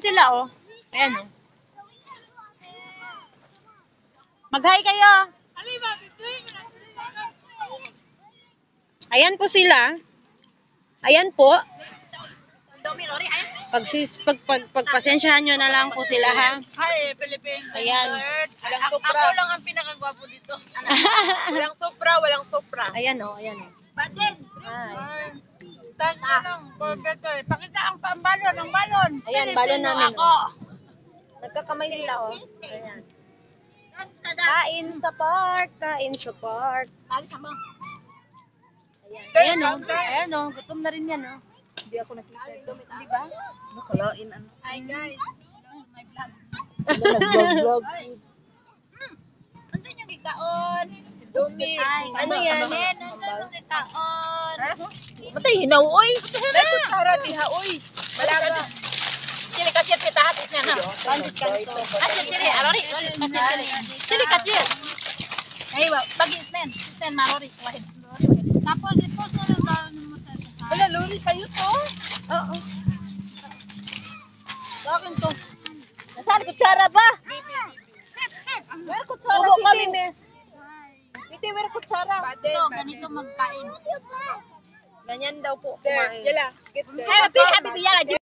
sila, oh. Ayan, oh. Mag-hi kayo. Ayan po sila. Ayan po. Pag, sis, pag, pag, pagpasensyahan nyo na lang po sila, ha? Hi, Philippines. Ayan. Walang supra. Ako lang ang pinakagwapo dito. walang supra, walang supra. Ayan, oh. Ayan, oh. Batin. Hi. Tanya lang, for better. Pakita ang pambalon, ang balon. Ayan, balon namin. Ako. Nagkakamay sila, oh. Ayan. Kain sa park, kain sa park. Alis mo. Ayan, ayan, oh. Ayan, oh. Gutom na rin yan, oh. Hindi ako nakita. Di ba? Nakalain ano. Hi guys. Hello, my vlog. Nag-vlog. Ano sa inyong gikaon? Dumi. Ano yan? Ano sa inyong gikaon? Matay, hinaw, oy. May kutsara diha, uy. Wala ka. Sili kacir kita hatis niya, ha? Bandit ka nito. Kacir, sili. Arori. Kacir, sili. Sili kacir. Ay, bagi sten. Sten, marori. Wahid. Tapos, i-post mo lang sa Wala, luri kayo to? Oo. Sa akin to. Nasaan kutsara ba? Where kutsara? Puro kami, me. Siti, where kutsara? Ito, ganito magkain. Ganyan daw po kumain. yala. Ay, happy, happy, yala.